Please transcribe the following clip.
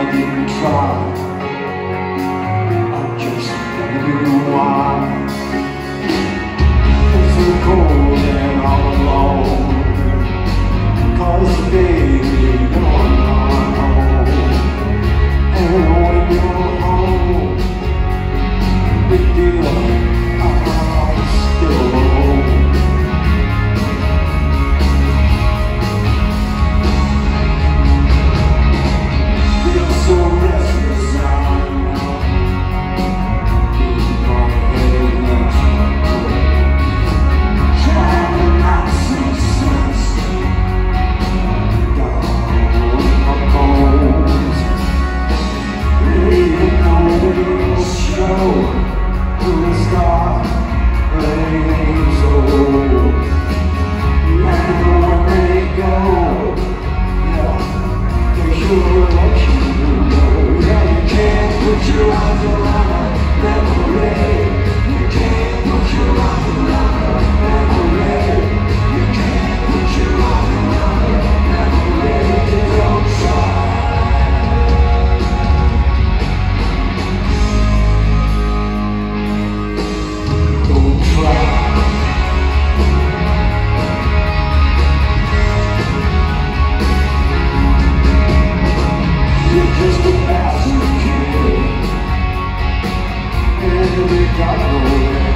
I didn't try Yeah, you. can't put your eyes on we got